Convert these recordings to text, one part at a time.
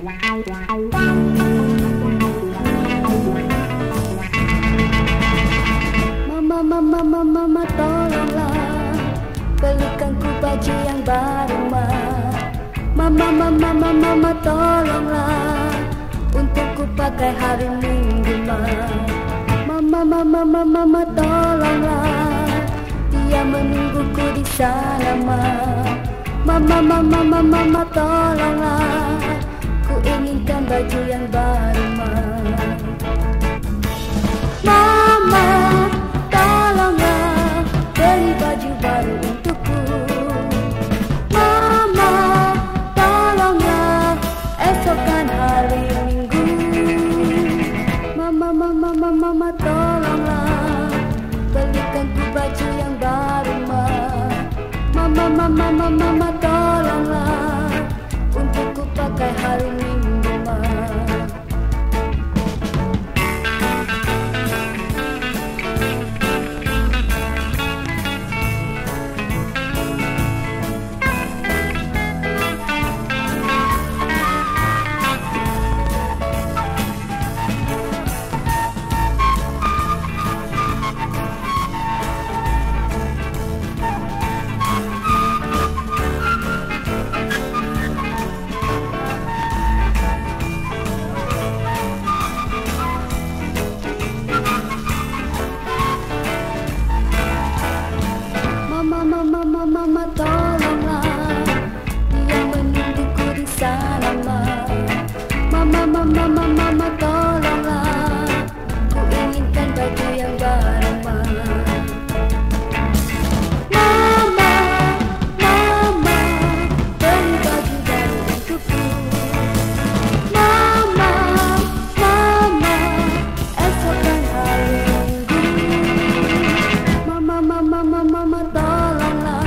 Mama, mama, mama, mama, tolonglah. Belikan ku baju yang baru, ma Mama, mama, mama, mama, tolonglah. Untuk ku pakai hari minggu, ma. Mama, mama, mama, mama, tolonglah. Dia menungguku di sana, ma. Mama, mama, mama, mama, tolonglah baju yang baru, ma Mama, tolonglah beli baju baru untukku. Mama, tolonglah esok kan hari Minggu. Mama, mama, mama, mama, tolonglah belikan ku baju yang baru, ma. Mama, mama, mama, mama, mama mama tolonglah. Ku inginkan baju yang barama mama mama beri baju baru untukku. Mama mama esok kan hari minggu mama mama mama mama tolonglah.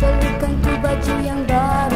Belikan ku baju yang baru